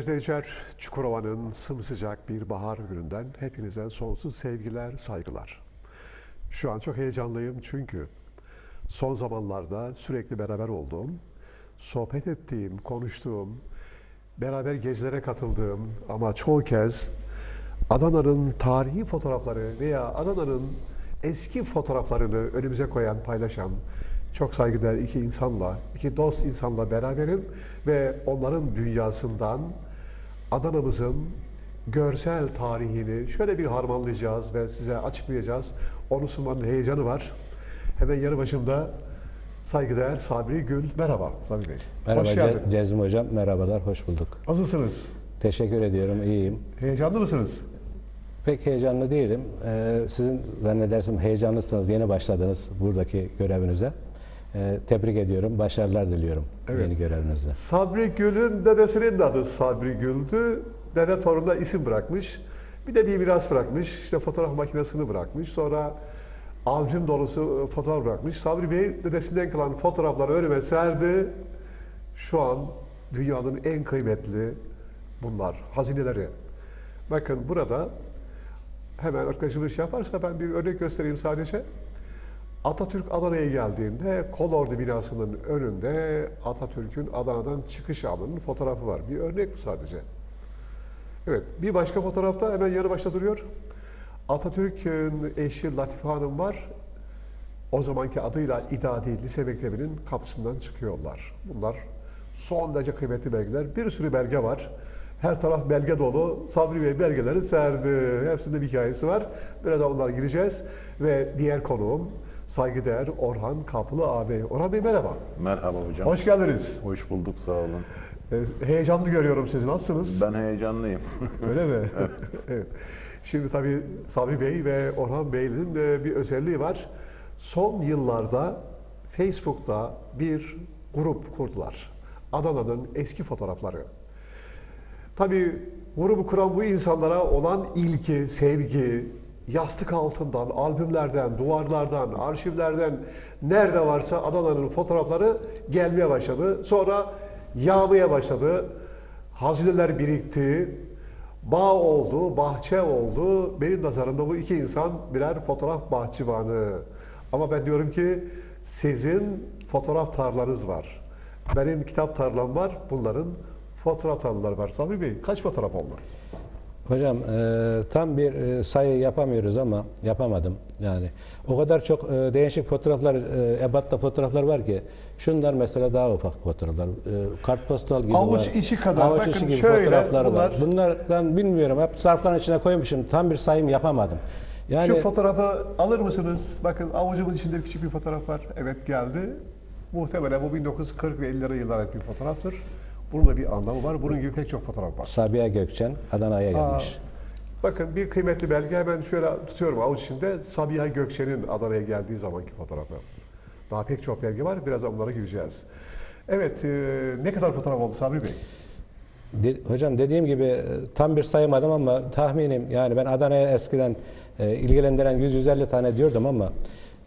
Değerli izleyiciler, Çukurova'nın sımsıcak bir bahar gününden hepinize sonsuz sevgiler, saygılar. Şu an çok heyecanlıyım çünkü son zamanlarda sürekli beraber olduğum, sohbet ettiğim, konuştuğum, beraber gezilere katıldığım ama çoğu kez Adana'nın tarihi fotoğrafları veya Adana'nın eski fotoğraflarını önümüze koyan, paylaşan çok saygıdeğer iki insanla, iki dost insanla beraberim ve onların dünyasından Adana'mızın görsel tarihini şöyle bir harmanlayacağız ve size açıklayacağız. Onu sunmanın heyecanı var. Hemen yanı başımda saygıdeğer Sabri Gül. Merhaba Sabri Bey. Merhaba Hoş geldin. Cezmi Hocam, merhabalar, hoş bulduk. Nasılsınız? Teşekkür ediyorum, iyiyim. Heyecanlı mısınız? Pek heyecanlı değilim. Ee, sizin zannedersem heyecanlısınız, yeni başladınız buradaki görevinize. Ee, tebrik ediyorum, başarılar diliyorum Evet. yeni görevinizde. Sabri Gül'ün dedesinin de adı Sabri Gül'dü. Dede torununa isim bırakmış. Bir de bir miras bırakmış. İşte fotoğraf makinesini bırakmış. Sonra albüm dolusu e, fotoğraf bırakmış. Sabri Bey dedesinden kalan fotoğrafları önüme serdi. Şu an dünyanın en kıymetli bunlar, hazineleri. Bakın burada hemen arkadaşımız şey yaparsa ben bir örnek göstereyim sadece. Atatürk Adana'ya geldiğinde Kolordu binasının önünde Atatürk'ün Adana'dan çıkış anının fotoğrafı var. Bir örnek bu sadece. Evet, bir başka fotoğrafta hemen yanı başta duruyor. Atatürk'ün eşi Latife Hanım var. O zamanki adıyla İdadi Lise Mektebi'nin kapısından çıkıyorlar. Bunlar son derece kıymetli belgeler. Bir sürü belge var. Her taraf belge dolu. Sabri Bey belgeleri serdi. Hepsinde bir hikayesi var. Biraz onlara gireceğiz. Ve diğer konuğum saygıdeğer Orhan Kapılı abi. Orhan Bey merhaba. Merhaba hocam. Hoş geldiniz. Hoş bulduk sağ olun. Ee, Heyecanlı görüyorum sizi. Nasılsınız? Ben heyecanlıyım. Öyle mi? evet. Şimdi tabii Sabri Bey ve Orhan Bey'in bir özelliği var. Son yıllarda Facebook'ta bir grup kurdular. Adana'nın eski fotoğrafları. Tabii grubu kuran bu insanlara olan ilgi, sevgi, yastık altından, albümlerden, duvarlardan, arşivlerden nerede varsa Adana'nın fotoğrafları gelmeye başladı. Sonra yağmaya başladı. Hazineler birikti. Bağ oldu, bahçe oldu. Benim nazarımda bu iki insan birer fotoğraf bahçıvanı. Ama ben diyorum ki sizin fotoğraf tarlanız var. Benim kitap tarlam var. Bunların fotoğraf tarlaları var. Sabri Bey kaç fotoğraf oldu? Hocam e, tam bir e, sayı yapamıyoruz ama yapamadım. Yani o kadar çok e, değişik fotoğraflar, e, ebatta fotoğraflar var ki şunlar mesela daha ufak fotoğraflar. E, kartpostal gibi Avuç var. içi kadar. Avuç Bakın içi gibi şöyle, fotoğraflar bunlar- var. Bunlardan bilmiyorum. Hep zarfların içine koymuşum. Tam bir sayım yapamadım. Yani Şu fotoğrafı alır mısınız? Bakın avucumun içinde küçük bir fotoğraf var. Evet geldi. Muhtemelen bu 1940 ve 50'lere yıllara bir fotoğraftır. Bunun da bir anlamı var. Bunun gibi pek çok fotoğraf var. Sabiha Gökçen Adana'ya gelmiş. Bakın bir kıymetli belge hemen şöyle tutuyorum avuç içinde. Sabiha Gökçen'in Adana'ya geldiği zamanki fotoğrafı. Daha pek çok belge var. Biraz onlara gireceğiz. Evet, e, ne kadar fotoğraf oldu Sabri Bey? De- hocam dediğim gibi e, tam bir saymadım ama tahminim yani ben Adana'ya eskiden e, ilgilendiren 100-150 tane diyordum ama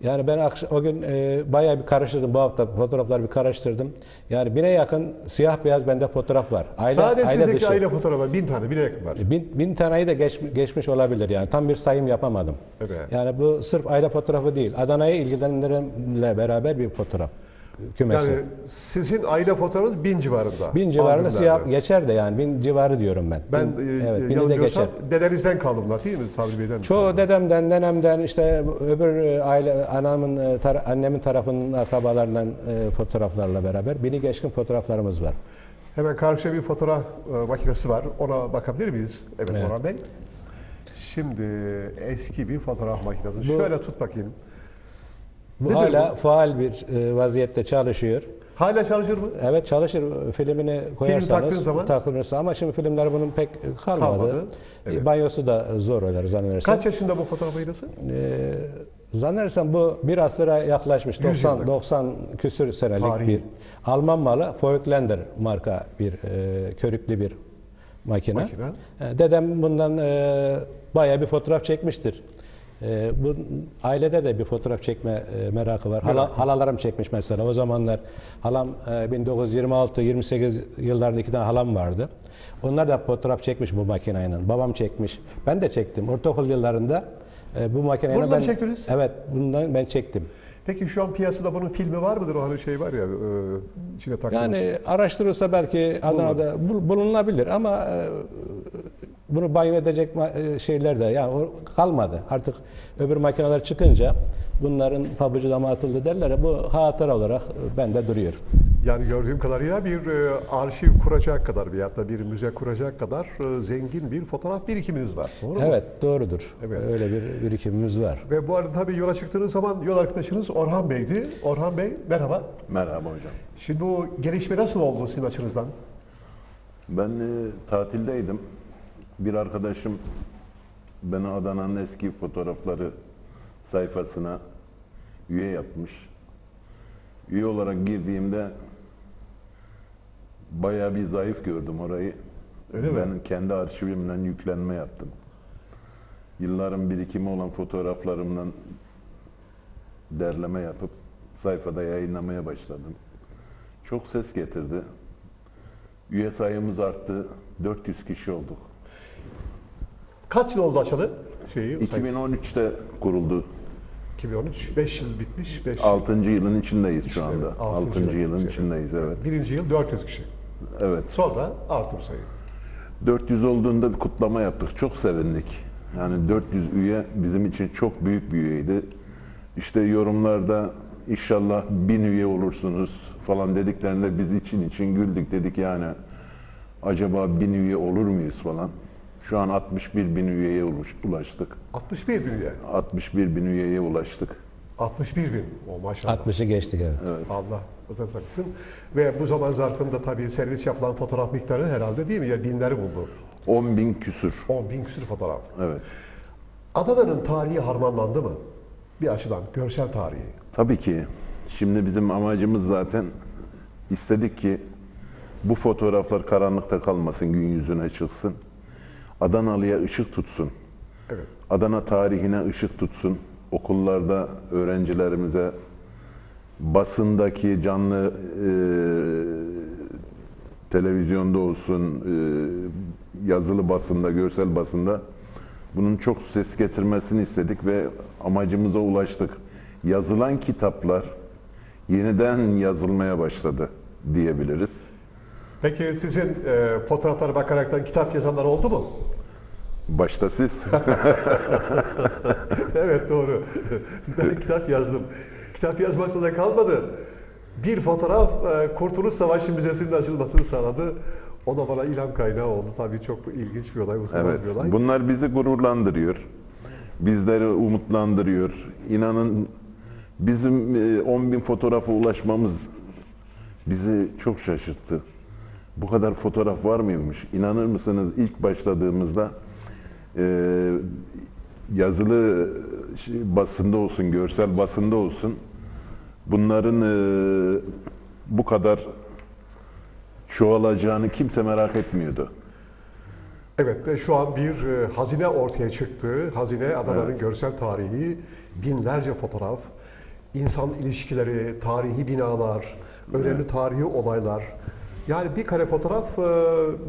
yani ben o gün e, bayağı bir karıştırdım bu hafta fotoğrafları bir karıştırdım. Yani bine yakın siyah beyaz bende fotoğraf var. Aile, Sadece aile sizdeki dışı. aile fotoğrafı var. Bin tane, bine yakın var. Bin, bin taneyi de geç, geçmiş olabilir yani. Tam bir sayım yapamadım. Evet. Yani bu sırf aile fotoğrafı değil. Adana'yı ilgilendirenle beraber bir fotoğraf kümesi. Yani sizin aile fotoğrafınız bin civarında. bin civarında siyah geçer de yani bin civarı diyorum ben. Ben bin, e, evet, bini de geçer. dedenizden kalımlar değil mi Sabri Bey'den? Çoğu dedemden, nenemden, işte öbür e, aile, anamın, e, tar- annemin tarafının akrabalarından e, fotoğraflarla beraber bini geçkin fotoğraflarımız var. Hemen karşıya bir fotoğraf e, makinesi var. Ona bakabilir miyiz? Evet, Evet. Orhan Bey. Şimdi eski bir fotoğraf makinesi. Şöyle tut bakayım. Bu Nedir hala faal bir e, vaziyette çalışıyor. Hala çalışır mı? Evet çalışır filmini koyarsanız zaman? takılırsa ama şimdi filmler bunun pek kalmadı. Kalmadı, E, evet. Banyosu da zor olur zannedersem. Kaç yaşında bu fotoğraf makinesi? E, zannedersem bu bir asıra yaklaşmış. Yüz 90 yıllık. 90 küsür senelik Tarihi. bir Alman malı Voigtlander marka bir e, körüklü bir makine. Makine. E, dedem bundan e, bayağı bir fotoğraf çekmiştir. E, bu ailede de bir fotoğraf çekme e, merakı var. Hala, halalarım çekmiş mesela. O zamanlar halam e, 1926-28 yıllarında iki tane halam vardı. Onlar da fotoğraf çekmiş bu makineyle. Babam çekmiş. Ben de çektim. Ortaokul yıllarında e, bu makineyle Bundan ben çektiniz? Evet, bundan ben çektim. Peki şu an piyasada bunun filmi var mıdır? O hani şey var ya e, içine takılmış. Yani araştırılsa belki Adana'da bul- bulunabilir ama e, bunu banyo edecek e, şeyler de yani o kalmadı. Artık öbür makineler çıkınca bunların pabucu dama atıldı derler ya bu hatıra olarak e, bende duruyor. Yani gördüğüm kadarıyla bir e, arşiv kuracak kadar veyahut da bir müze kuracak kadar e, zengin bir fotoğraf birikiminiz var. Doğru mu? Evet doğrudur. Evet. Öyle bir birikimimiz var. Ve bu arada tabii yola çıktığınız zaman yol arkadaşınız Orhan Bey'di. Orhan Bey merhaba. Merhaba hocam. Şimdi bu gelişme nasıl oldu sizin açınızdan? Ben e, tatildeydim. Bir arkadaşım beni Adana'nın eski fotoğrafları sayfasına üye yapmış. Üye olarak girdiğimde bayağı bir zayıf gördüm orayı. Öyle mi? ben kendi arşivimden yüklenme yaptım. Yılların birikimi olan fotoğraflarımdan derleme yapıp sayfada yayınlamaya başladım. Çok ses getirdi. Üye sayımız arttı. 400 kişi olduk. Kaç yıl oldu açalı? Şeyi, 2013'te kuruldu. 2013, 5 yıl bitmiş. 5 6. yılın içindeyiz şu anda. Evet, 6. altıncı yılın yıl. içindeyiz evet. Birinci yıl 400 kişi. Evet. Sonra artır sayı. 400 olduğunda bir kutlama yaptık. Çok sevindik. Yani 400 üye bizim için çok büyük bir üyeydi. İşte yorumlarda inşallah 1000 üye olursunuz falan dediklerinde biz için için güldük dedik yani acaba 1000 üye olur muyuz falan. Şu an 61 bin üyeye ulaş- ulaştık. 61 bin üye. 61 bin üyeye ulaştık. 61 bin. O maşallah. 60'ı geçtik evet. Allah özel saklasın. Ve bu zaman zarfında tabii servis yapılan fotoğraf miktarı herhalde değil mi? Ya binleri buldu. 10 bin küsür. 10 bin küsur fotoğraf. Evet. Adana'nın tarihi harmanlandı mı? Bir açıdan, görsel tarihi. Tabii ki. Şimdi bizim amacımız zaten istedik ki bu fotoğraflar karanlıkta kalmasın, gün yüzüne çıksın. Adanalı'ya ışık tutsun. Evet. Adana tarihine ışık tutsun. Okullarda öğrencilerimize basındaki canlı e, televizyonda olsun, e, yazılı basında, görsel basında bunun çok ses getirmesini istedik ve amacımıza ulaştık. Yazılan kitaplar yeniden yazılmaya başladı diyebiliriz. Peki sizin e, fotoğraflara bakaraktan kitap yazanlar oldu mu? Başta siz. evet doğru. ben kitap yazdım. Kitap yazmakla da kalmadı. Bir fotoğraf e, Kurtuluş Savaşı Müzesi'nin açılmasını sağladı. O da bana ilham kaynağı oldu. Tabii çok ilginç bir olay, unutulmaz Evet. bir olay. Bunlar bizi gururlandırıyor. Bizleri umutlandırıyor. İnanın bizim e, 10 bin fotoğrafa ulaşmamız bizi çok şaşırttı. Bu kadar fotoğraf var mıymış? İnanır mısınız ilk başladığımızda e, yazılı şey, basında olsun, görsel basında olsun bunların e, bu kadar çoğalacağını kimse merak etmiyordu. Evet ve şu an bir e, hazine ortaya çıktı. Hazine Adana'nın Evet. görsel tarihi, binlerce fotoğraf, insan ilişkileri, tarihi binalar, önemli tarihi olaylar. Yani bir kare fotoğraf e,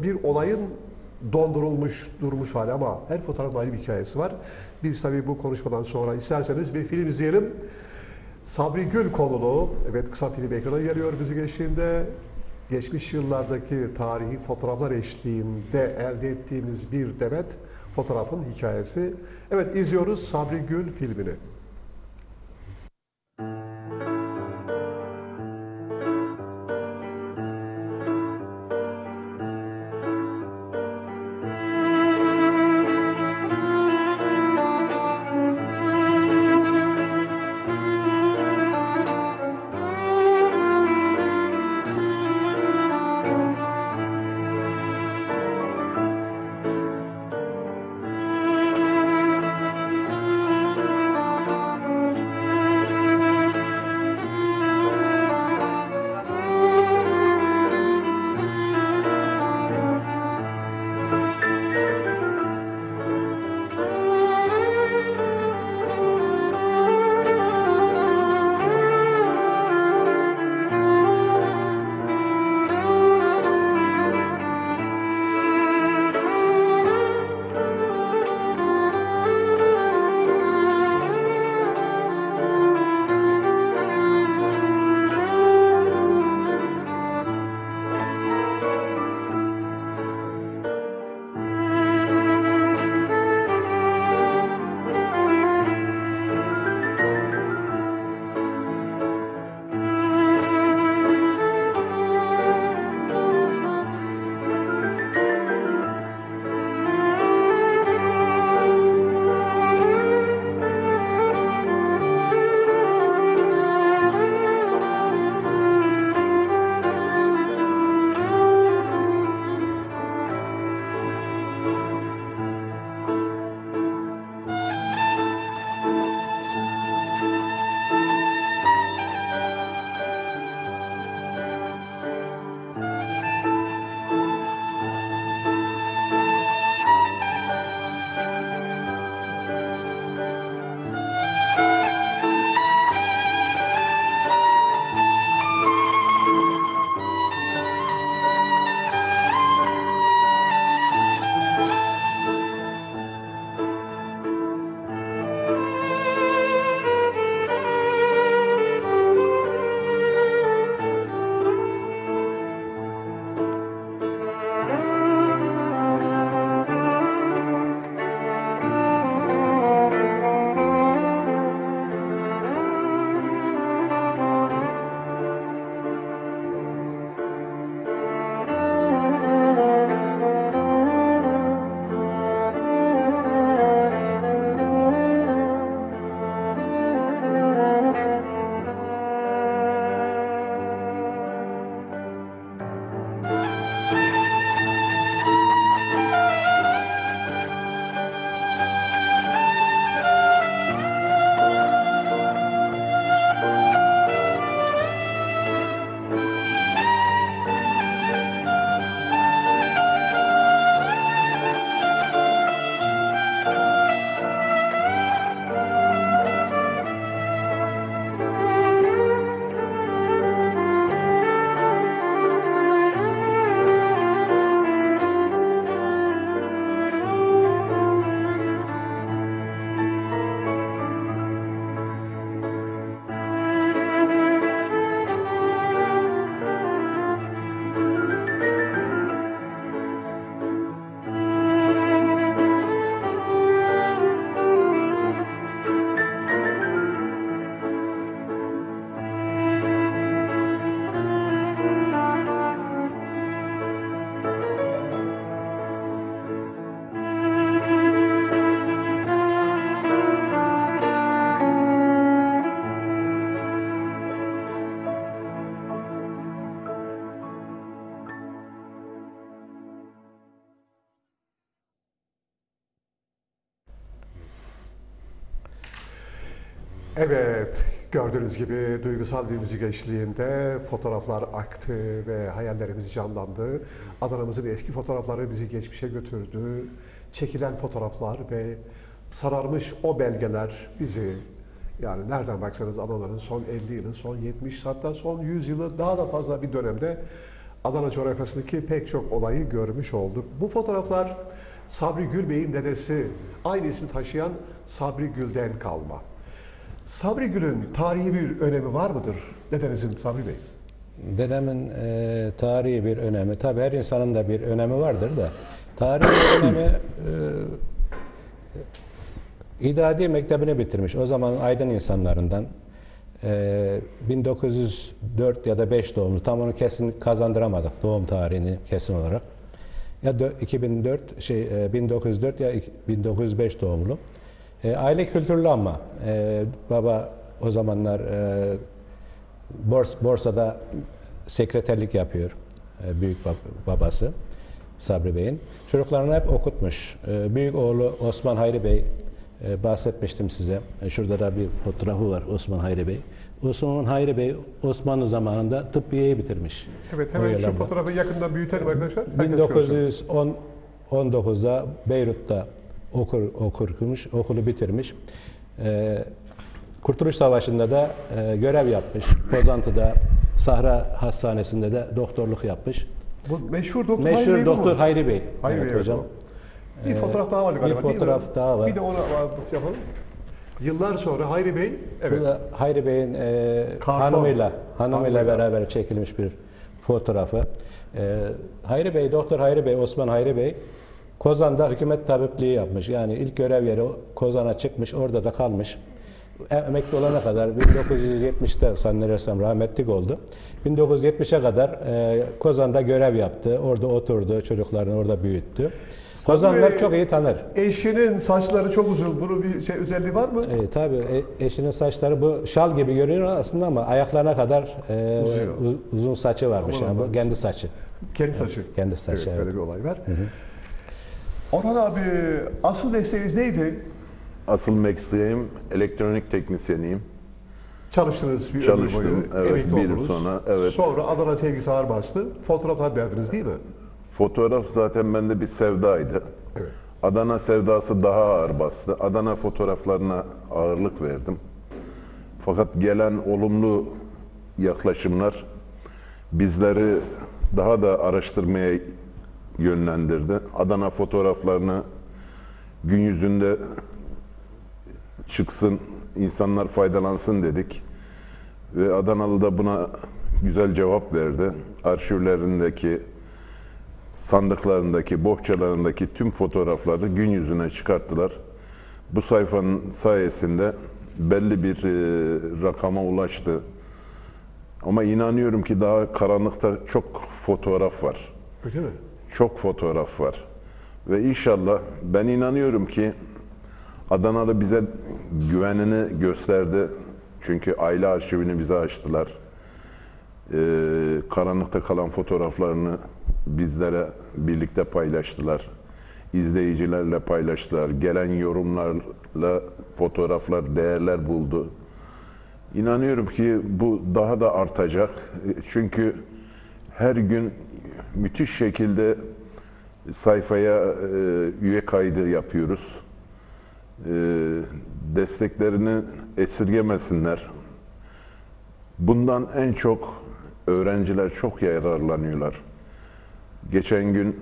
bir olayın dondurulmuş, durmuş hali ama her fotoğrafın ayrı bir hikayesi var. Biz tabii bu konuşmadan sonra isterseniz bir film izleyelim. Sabri Gül konulu, evet kısa film ekrana geliyor bizi geçtiğinde. Geçmiş yıllardaki tarihi fotoğraflar eşliğinde elde ettiğimiz bir demet fotoğrafın hikayesi. Evet izliyoruz Sabri Gül filmini. Evet, gördüğünüz gibi duygusal bir müzik eşliğinde fotoğraflar aktı ve hayallerimiz canlandı. Adana'mızın eski fotoğrafları bizi geçmişe götürdü. Çekilen fotoğraflar ve sararmış o belgeler bizi yani nereden baksanız Adana'nın son 50 yılı, son 70 hatta son 100 yılı daha da fazla bir dönemde Adana coğrafyasındaki pek çok olayı görmüş olduk. Bu fotoğraflar Sabri Gül Bey'in dedesi, aynı ismi taşıyan Sabri Gül'den kalma. Sabri Gül'ün tarihi bir önemi var mıdır? Dedenizin Sabri Bey. Dedemin e, tarihi bir önemi, tabii her insanın da bir önemi vardır da, tarihi önemi e, İdadi Mektebi'ni bitirmiş. O zaman aydın insanlarından e, 1904 ya da 5 doğumlu. Tam onu kesin kazandıramadık doğum tarihini kesin olarak. Ya dö- 2004 şey e, 1904 ya iki- 1905 doğumlu. E, aile kültürlü ama e, baba o zamanlar e, bors, borsada sekreterlik yapıyor e, büyük bab- babası Sabri Bey'in. Çocuklarını hep okutmuş. E, büyük oğlu Osman Hayri Bey e, bahsetmiştim size. E, şurada da bir fotoğrafı var Osman Hayri Bey. Osman Hayri Bey Osmanlı zamanında tıbbiyeyi bitirmiş. Evet hemen şu fotoğrafı yakından büyütelim arkadaşlar. Herkes görsün. 1919'da Beyrut'ta okur, okurmuş, okulu bitirmiş. Ee, Kurtuluş Savaşı'nda da e, görev yapmış. Pozantı'da Sahra Hastanesi'nde de doktorluk yapmış. Bu meşhur doktor Meşhur Hayri Bey Doktor mu? Hayri Bey. Hayri evet Bey, hocam. Bir Ee, fotoğraf daha var bir galiba değil mi? fotoğraf daha var. Bir de onu yapalım. Yıllar sonra Hayri Bey, evet. Bu da Hayri Bey'in e, Karton. hanımıyla hanımıyla Hanımıyla. beraber çekilmiş bir fotoğrafı. E, Hayri Bey, Doktor Hayri Bey, Osman Hayri Bey Kozan'da hükümet tabipliği yapmış. Yani ilk görev yeri Kozan'a çıkmış, orada da kalmış. E- Emekli olana kadar 1970'te zannedersem rahmetlik oldu. 1970'e kadar e, Kozan'da görev yaptı. Orada oturdu, çocuklarını orada büyüttü. Kozanlar çok iyi tanır. Eşinin saçları çok uzun. Bunun bir şey özelliği var mı? E, tabii e, eşinin saçları bu şal gibi görünüyor aslında ama ayaklarına kadar e, Uzuyor. uzun saçı varmış Aman yani bu kendi saçı. Kendi saçı. kendi saçı, Evet, evet. böyle bir olay var. Orhan abi asıl mesleğiniz neydi? Asıl mesleğim elektronik teknisyeniyim. Çalıştınız bir Çalıştım, ömür boyu. evet, emekli bir yıl oldunuz. sonra, evet. Sonra Adana sevgisi ağır bastı. Fotoğraflar derdiniz değil mi? Fotoğraf zaten bende bir sevdaydı. Evet. Adana sevdası daha ağır bastı. Adana fotoğraflarına ağırlık verdim. Fakat gelen olumlu yaklaşımlar bizleri daha da araştırmaya yönlendirdi. Adana fotoğraflarını gün yüzünde çıksın, insanlar faydalansın dedik. Ve Adanalı da buna güzel cevap verdi. Arşivlerindeki, sandıklarındaki, bohçalarındaki tüm fotoğrafları gün yüzüne çıkarttılar. Bu sayfanın sayesinde belli bir e, rakama ulaştı. Ama inanıyorum ki daha karanlıkta çok fotoğraf var Öyle mi? Çok fotoğraf var. Ve inşallah ben inanıyorum ki Adanalı bize güvenini gösterdi. Çünkü aile arşivini bize açtılar. Ee, karanlıkta kalan fotoğraflarını bizlere birlikte paylaştılar. İzleyicilerle paylaştılar. Gelen yorumlarla fotoğraflar değerler buldu. İnanıyorum ki bu daha da artacak. Çünkü her gün müthiş şekilde sayfaya e, üye kaydı yapıyoruz. E, desteklerini esirgemesinler. Bundan en çok öğrenciler çok yararlanıyorlar. Geçen gün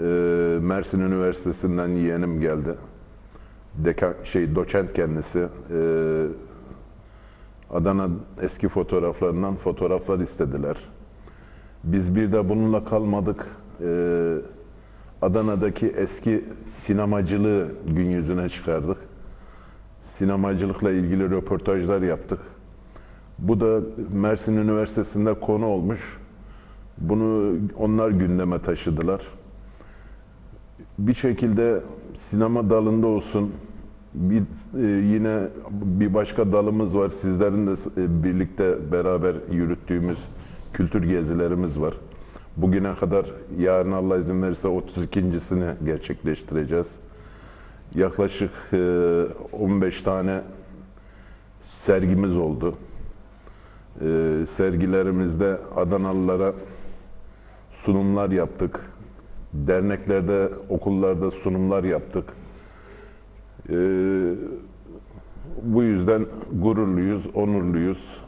e, Mersin Üniversitesi'nden yeğenim geldi. Dekan, şey doçent kendisi. E, Adana eski fotoğraflarından fotoğraflar istediler. Biz bir de bununla kalmadık. Ee, Adana'daki eski sinemacılığı gün yüzüne çıkardık. Sinemacılıkla ilgili röportajlar yaptık. Bu da Mersin Üniversitesi'nde konu olmuş. Bunu onlar gündeme taşıdılar. Bir şekilde sinema dalında olsun, bir e, yine bir başka dalımız var. Sizlerin de e, birlikte beraber yürüttüğümüz kültür gezilerimiz var. Bugüne kadar yarın Allah izin verirse 32.sini gerçekleştireceğiz. Yaklaşık e, 15 tane sergimiz oldu. Ee, sergilerimizde Adanalılara sunumlar yaptık. Derneklerde, okullarda sunumlar yaptık. Ee, bu yüzden gururluyuz, onurluyuz.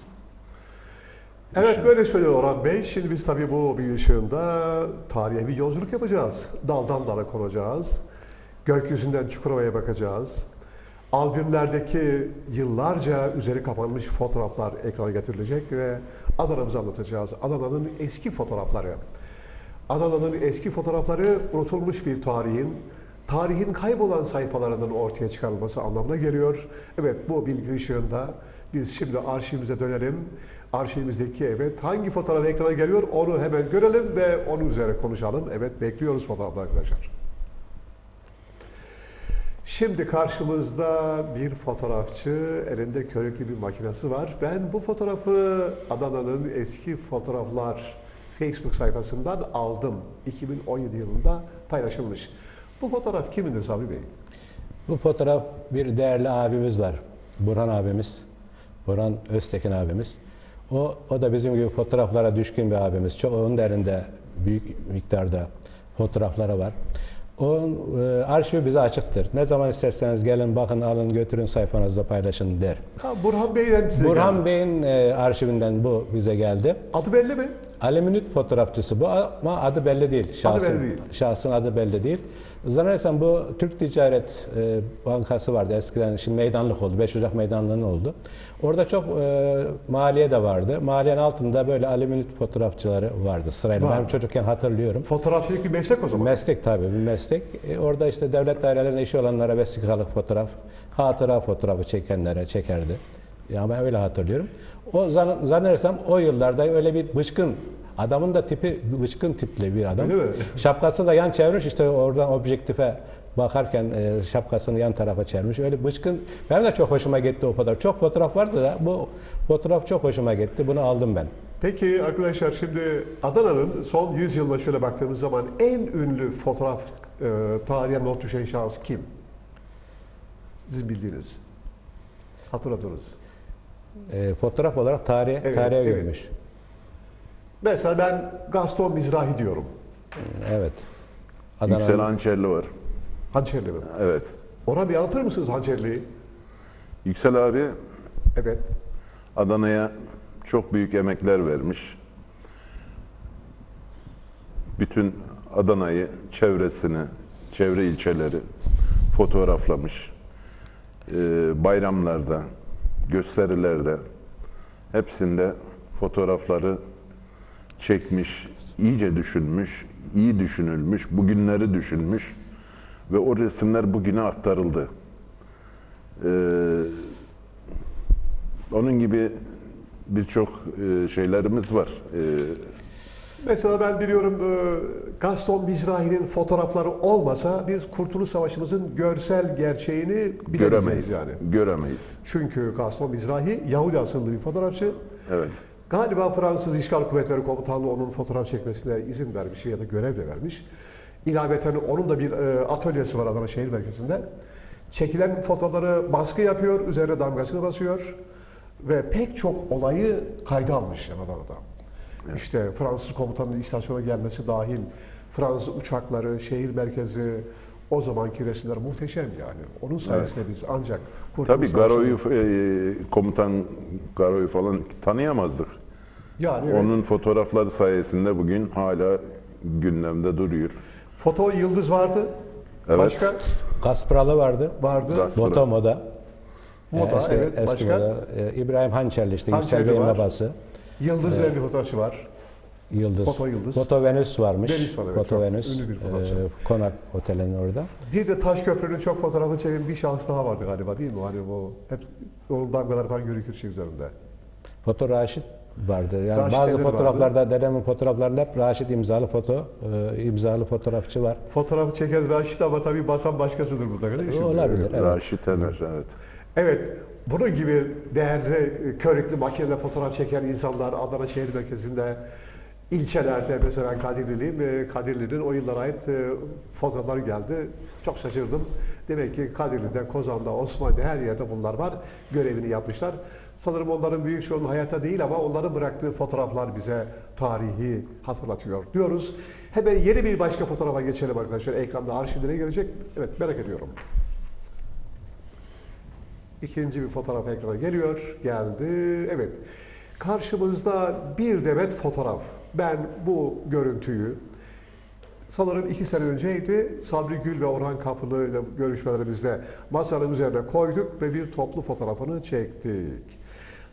Evet böyle söylüyor Orhan Bey. Şimdi biz tabii bu bir ışığında tarihe bir yolculuk yapacağız. Daldan dala konacağız. Gökyüzünden Çukurova'ya bakacağız. Albümlerdeki yıllarca üzeri kapanmış fotoğraflar ekrana getirilecek ve Adana'mızı anlatacağız. Adana'nın eski fotoğrafları. Adana'nın eski fotoğrafları unutulmuş bir tarihin, tarihin kaybolan sayfalarının ortaya çıkarılması anlamına geliyor. Evet bu bilgi ışığında biz şimdi arşivimize dönelim. Arşivimizdeki evet hangi fotoğraf ekrana geliyor onu hemen görelim ve onun üzerine konuşalım. Evet bekliyoruz fotoğraflar arkadaşlar. Şimdi karşımızda bir fotoğrafçı, elinde körüklü bir makinesi var. Ben bu fotoğrafı Adana'nın eski fotoğraflar Facebook sayfasından aldım. 2017 yılında paylaşılmış. Bu fotoğraf kimindir Sabri Bey? Bu fotoğraf bir değerli abimiz var. Burhan abimiz. Burhan Öztekin abimiz. O, o da bizim gibi fotoğraflara düşkün bir abimiz. Çok onun da elinde büyük miktarda fotoğrafları var. O e, arşivi bize açıktır. Ne zaman isterseniz gelin bakın alın götürün sayfanızda paylaşın der. Ha, Burhan Bey'den size Burhan geldi. Bey'in e, arşivinden bu bize geldi. Adı belli mi? Aleminüt fotoğrafçısı bu ama adı belli değil. Şahsın, belli değil. Şahsın adı belli değil. Zannedersem bu Türk Ticaret e, Bankası vardı eskiden. Şimdi meydanlık oldu. 5 Ocak meydanlığının oldu. Orada çok e, maliye de vardı. Maliyenin altında böyle aleminüt fotoğrafçıları vardı sırayla. Var. Ben çocukken hatırlıyorum. Fotoğrafçılık bir meslek o zaman. Meslek tabii bir meslek. E, orada işte devlet dairelerinde işi olanlara vesikalık fotoğraf, hatıra fotoğrafı çekenlere çekerdi. Ya ben öyle hatırlıyorum. O zan- zannedersem o yıllarda öyle bir bıçkın adamın da tipi bıçkın tipli bir adam. Şapkası da yan çevirmiş işte oradan objektife bakarken e, şapkasını yan tarafa çevirmiş. Öyle bıçkın. Benim de çok hoşuma gitti o fotoğraf. Çok fotoğraf vardı da bu fotoğraf çok hoşuma gitti. Bunu aldım ben. Peki arkadaşlar şimdi Adana'nın son 100 yılına şöyle baktığımız zaman en ünlü fotoğraf e, tarihe not düşen şahıs kim? Sizin bildiğiniz. Hatırladınız. E, fotoğraf olarak tarih, Evet, tarihe evet. girmiş. Mesela ben Gaston Mizrahi diyorum. Evet. Yüksel Adana'nın Hançerli var. Hançerli mi? Evet. Ona bir anlatır mısınız Hançerli'yi? Yüksel abi Evet. Adana'ya çok büyük emekler vermiş. Bütün Adana'yı, çevresini, çevre ilçeleri fotoğraflamış. Ee, bayramlarda, gösterilerde hepsinde fotoğrafları çekmiş, iyice düşünmüş, iyi düşünülmüş, bugünleri düşünmüş ve o resimler bugüne aktarıldı. Ee, onun gibi birçok e, şeylerimiz var. E, Mesela ben biliyorum e, Gaston Mizrahi'nin fotoğrafları olmasa biz Kurtuluş Savaşı'mızın görsel gerçeğini bilemeyiz yani. Göremeyiz. Çünkü Gaston Mizrahi Yahudi asıllı bir fotoğrafçı. Evet. Galiba Fransız İşgal Kuvvetleri Komutanlığı onun fotoğraf çekmesine izin vermiş ya da görev de vermiş. İlaveten onun da bir e, atölyesi var Adana şehir merkezinde. Çekilen fotoğrafları baskı yapıyor, üzerine damgasını basıyor ve pek çok olayı kayda almış yani Adana'da. İşte Fransız komutanının istasyona gelmesi dahil, Fransız uçakları, şehir merkezi, o zamanki resimler muhteşem yani. Onun sayesinde biz ancak Tabii Garo'yu, e, komutan Garo'yu falan tanıyamazdık. Yani evet. Onun fotoğrafları sayesinde bugün hala gündemde duruyor. foto yıldız vardı. Evet. Başka Kaspralı vardı. vardı. Gas- Moto moda. Moda, Ee, eski, evet. eski Başka? moda. Ee, İbrahim Hançerli işte Hançerli Bey'in babası. Yıldız diye bir fotoğrafçı var. Yıldız. Foto Yıldız. Foto Venüs varmış. Venüs var, evet, Foto Venüs. ünlü bir fotoğrafçı. Ee, Konak Oteli'nin orada. Bir de Taşköprü'nün çok fotoğrafını çeken bir şahıs daha vardı galiba değil mi? Hani bu hep onun damgaları falan görükür şey üzerinde. Foto Raşit vardı. Yani Raşit bazı Emir fotoğraflarda dedemin fotoğraflarında hep Raşit imzalı foto, e, imzalı fotoğrafçı var. Fotoğrafı çeken Raşit ama tabii basan başkasıdır burada. Değil mi? Olabilir. Evet. Raşit Ener, evet. Evet, bunun gibi değerli körüklü makineyle fotoğraf çeken insanlar Adana şehir merkezinde, ilçelerde mesela ben Kadirliliyim, e, Kadirli'nin o yıllara ait e, fotoğrafları geldi. Çok şaşırdım. Demek ki Kadirli'de, Kozan'da, Osmanlı'da her yerde bunlar var. Görevini yapmışlar. Sanırım onların büyük çoğunluğu hayatta değil ama onların bıraktığı fotoğraflar bize tarihi hatırlatıyor diyoruz. Hemen yeni bir başka fotoğrafa geçelim arkadaşlar. Ekranda arşivlere gelecek. Evet merak ediyorum. İkinci bir fotoğraf ekrana geliyor. Geldi. Evet. Karşımızda bir demet fotoğraf. Ben bu görüntüyü sanırım iki sene önceydi. Sabri Gül ve Orhan Kapılı ile görüşmelerimizde masanın üzerine koyduk ve bir toplu fotoğrafını çektik.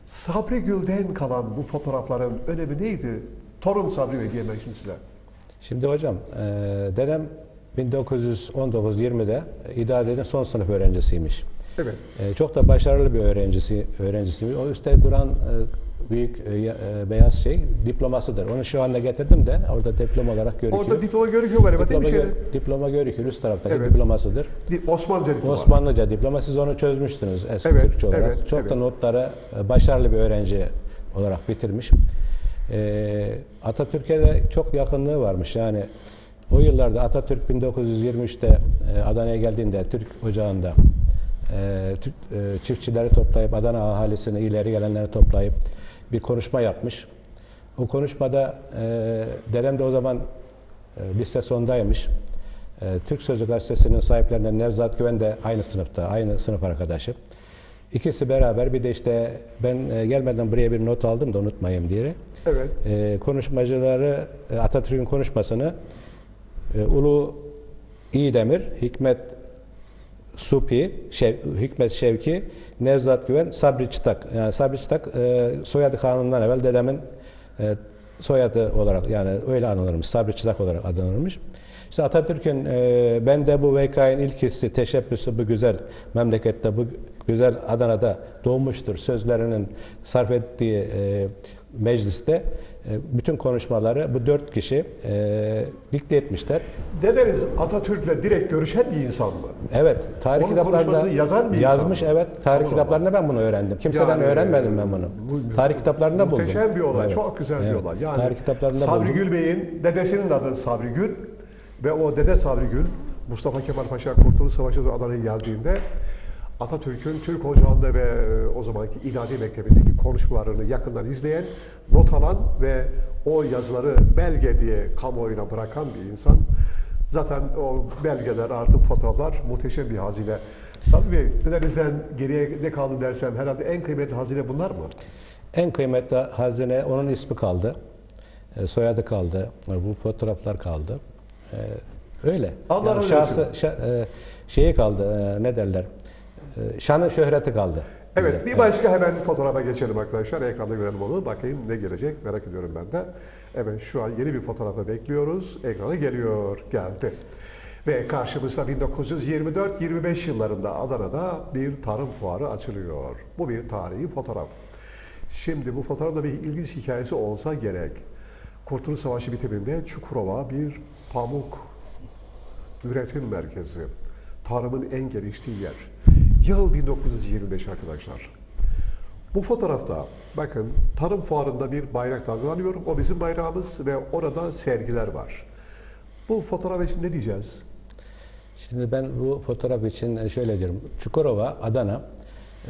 Sabri Gül'den kalan bu fotoğrafların önemi neydi? Torun Sabri Bey diyeyim ben şimdi size. Şimdi hocam, e, dedem 1919-20'de İdade'nin son sınıf öğrencisiymiş. Evet. E, çok da başarılı bir öğrencisi öğrencisiymiş. O üstte duran e, büyük e, e, beyaz şey diplomasıdır. Onu şu anda getirdim de orada diploma olarak görüküyor. Orada diploma görüküyor galiba değil diploma, mi? Şey, gö- diploma görüküyor. Üst taraftaki Evet. diplomasıdır. Di- Osmanlıca diploma. Osmanlıca diploma. Siz onu çözmüştünüz eski Evet, Türkçe olarak. evet, Çok evet. da notları e, başarılı bir öğrenci olarak bitirmiş. E, Atatürk'e de çok yakınlığı varmış. Yani o yıllarda Atatürk 1923'te e, Adana'ya geldiğinde Türk Ocağı'nda Türk, çiftçileri toplayıp Adana ahalisini ileri gelenleri toplayıp bir konuşma yapmış. O konuşmada e, dedem de o zaman e, lise sondaymış. E, Türk Sözü Gazetesi'nin sahiplerinden Nevzat Güven de aynı sınıfta, aynı sınıf arkadaşı. İkisi beraber bir de işte ben e, gelmeden buraya bir not aldım da unutmayayım diye. Evet. E, konuşmacıları e, Atatürk'ün konuşmasını e, Ulu İdemir, Hikmet Supi, Şev, Hikmet Şevki, Nevzat Güven, Sabri Çıtak. Yani Sabri Çıtak e, soyadı kanunundan evvel dedemin e, soyadı olarak yani öyle anılırmış. Sabri Çıtak olarak anılırmış. İşte Atatürk'ün e, ben de bu VK'nin ilk hissi, teşebbüsü bu güzel memlekette, bu güzel Adana'da doğmuştur sözlerinin sarf ettiği e, mecliste e, bütün konuşmaları bu dört kişi e, dikte etmişler. Dedeniz Atatürk'le direkt görüşen bir insan mı? Evet, tarih Onun kitaplarında yazan bir yazmış. insan. Evet, tarih Allah kitaplarında ben bunu öğrendim. Kimseden Yani, öğrenmedim ben bunu. bu- tarih kitaplarında buldum. Muhteşem bir olay, Evet, çok güzel bir evet. olay. Yani tarih kitaplarında Sabri buldum. Gül Bey'in dedesinin adı Sabri Gül ve o dede Sabri Gül Mustafa Kemal Paşa Kurtuluş Savaşı Adana'ya geldiğinde Atatürk'ün Türk Ocağı'nda ve e, o zamanki İdadi Mektebi'ndeki konuşmalarını yakından izleyen, not alan ve o yazıları belge diye kamuoyuna bırakan bir insan. Zaten o belgeler, artık fotoğraflar muhteşem bir hazine. Sabri Bey, dedenizden geriye ne kaldı dersem herhalde en kıymetli hazine bunlar mı? En kıymetli hazine onun ismi kaldı. E, soyadı kaldı. Bu fotoğraflar kaldı. E, öyle. Allah Yani şahsı, olsun. şa- e, şeyi kaldı. e, ne derler? E, şanı şöhreti kaldı. Evet, bize. bir başka hemen fotoğrafa geçelim arkadaşlar. Ekranda görelim onu. Bakayım ne gelecek merak ediyorum ben de. Evet, şu an yeni bir fotoğrafı bekliyoruz. Ekrana geliyor, geldi. Ve karşımızda 1924-25 yıllarında Adana'da bir tarım fuarı açılıyor. Bu bir tarihi fotoğraf. Şimdi bu fotoğrafta bir ilginç hikayesi olsa gerek. Kurtuluş Savaşı bitiminde Çukurova bir pamuk üretim merkezi. Tarımın en geliştiği yer. Yıl 1925 arkadaşlar. Bu fotoğrafta bakın tarım fuarında bir bayrak dalgalanıyor. O bizim bayrağımız ve orada sergiler var. Bu fotoğraf için ne diyeceğiz? Şimdi ben bu fotoğraf için e, şöyle diyorum. Çukurova, Adana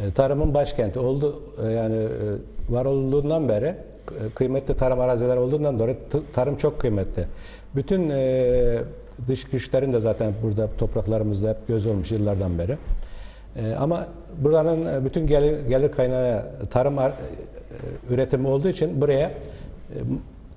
e, tarımın başkenti oldu. E, Yani var olduğundan beri kıymetli tarım arazileri olduğundan dolayı tarım çok kıymetli. Bütün dış güçlerin de zaten burada topraklarımızda hep göz olmuş yıllardan beri. E, Ama buranın e, bütün gelir, gelir kaynağı tarım ar- e, üretimi olduğu için buraya e,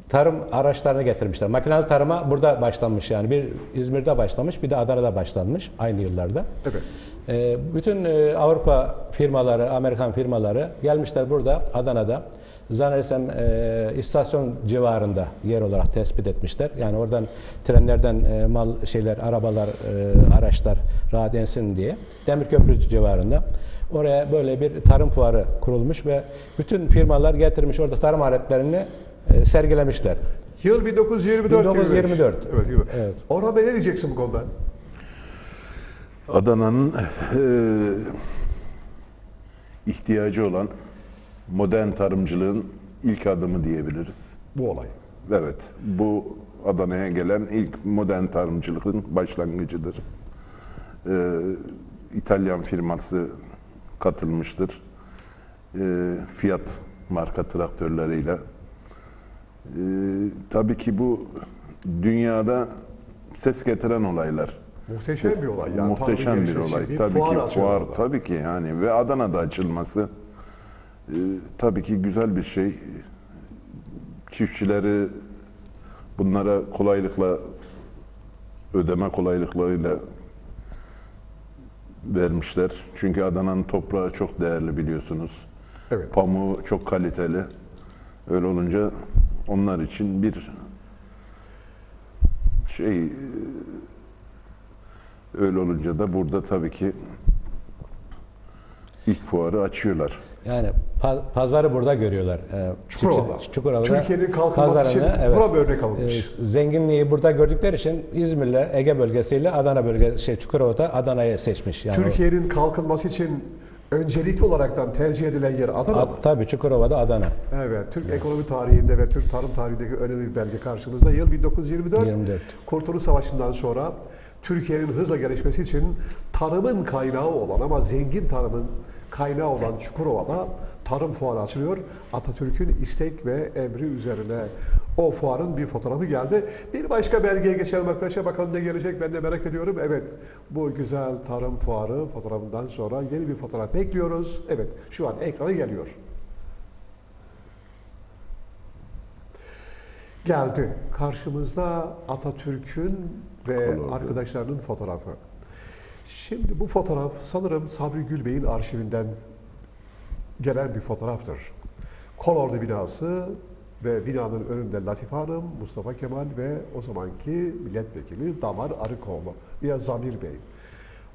tarım araçlarını getirmişler. Makinalı tarıma burada başlanmış yani. Bir İzmir'de başlamış, bir de Adana'da başlanmış aynı yıllarda. Evet. Ee, bütün e, Avrupa firmaları, Amerikan firmaları gelmişler burada Adana'da. Zannedersem e, istasyon civarında yer olarak tespit etmişler. Yani oradan trenlerden e, mal şeyler, arabalar, e, araçlar rahat insin diye. Demirköprü civarında. Oraya böyle bir tarım fuarı kurulmuş ve bütün firmalar getirmiş orada tarım aletlerini e, sergilemişler. Yıl 1924. 1924. Evet, yirmi. Evet. Orhan Bey ne diyeceksin bu konuda? Adana'nın eee, ihtiyacı olan modern tarımcılığın ilk adımı diyebiliriz. Bu olay. Evet, bu Adana'ya gelen ilk modern tarımcılığın başlangıcıdır. Ee, İtalyan firması katılmıştır. e, Fiat marka traktörleriyle. E, tabii ki bu dünyada ses getiren olaylar. Muhteşem bir olay. Yani Muhteşem bir olay. tabii ki fuar tabii ki yani ve Adana'da açılması e, tabii ki güzel bir şey. Çiftçileri bunlara kolaylıkla ödeme kolaylıklarıyla vermişler. Çünkü Adana'nın toprağı çok değerli biliyorsunuz. Evet. Pamuğu çok kaliteli. Öyle olunca onlar için bir şey e, öyle olunca da burada tabii ki ilk fuarı açıyorlar. Yani pazarı burada görüyorlar. Ee, Çukurova'da. Çiftçi- Çukurova'da Türkiye'nin kalkınması için pazarını, buna bir örnek alınmış. e, zenginliği burada gördükleri için İzmir'le Ege bölgesiyle Adana bölgesi, şey Çukurova'da Adana'yı seçmiş. Yani Türkiye'nin kalkınması için öncelikli olaraktan tercih edilen yer Adana mı? Tabii Çukurova'da Adana. Evet, Türk ekonomi tarihinde ve Türk tarım tarihindeki önemli bir belge karşımızda. Yıl 1924. 24. Kurtuluş Savaşı'ndan sonra Türkiye'nin hızla gelişmesi için tarımın kaynağı olan ama zengin tarımın kaynağı olan Çukurova'da tarım fuarı açılıyor. Atatürk'ün istek ve emri üzerine o fuarın bir fotoğrafı geldi. Bir başka belgeye geçelim arkadaşlar. Bakalım ne gelecek ben de merak ediyorum. Evet bu güzel tarım fuarı fotoğrafından sonra yeni bir fotoğraf bekliyoruz. Evet şu an ekrana geliyor. geldi. Karşımızda Atatürk'ün ve arkadaşlarının fotoğrafı. Şimdi bu fotoğraf sanırım Sabri Gülbey'in arşivinden gelen bir fotoğraftır. Kolordu binası ve binanın önünde Latife Hanım, Mustafa Kemal ve o zamanki milletvekili Damar Arıkoğlu veya Zamir Bey.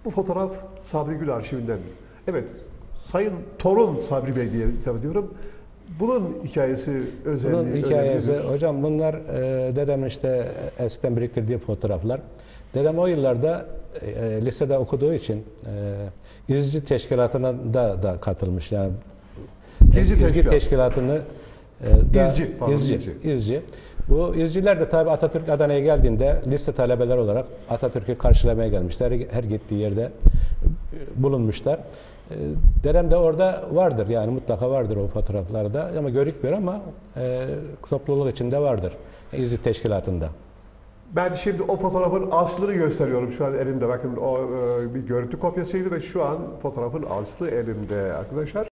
Bu fotoğraf Sabri Gül arşivinden. Evet, Sayın Torun Sabri Bey diye hitap ediyorum. Bunun hikayesi özelliği Bunun hikayesi, önemlidir. hocam bunlar e, dedemin işte eskiden biriktirdiği fotoğraflar. Dedem o yıllarda e, lisede okuduğu için e, İzci Teşkilatı'na da, da katılmış. Yani İzci İzci Teşkilatı. Teşkilatı'nı e, da- İzci, pardon, İzci, İzci. İzci. Bu İzciler de tabi Atatürk Adana'ya geldiğinde lise talebeler olarak Atatürk'ü karşılamaya gelmişler. Her, gittiği yerde e, bulunmuşlar. E, Dedem de orada vardır yani mutlaka vardır o fotoğraflarda ama görükmüyor ama e, topluluk içinde vardır. İzci Teşkilatı'nda. Ben şimdi o fotoğrafın aslını gösteriyorum şu an elimde. Bakın o e, bir görüntü kopyasıydı ve şu an fotoğrafın aslı elimde arkadaşlar.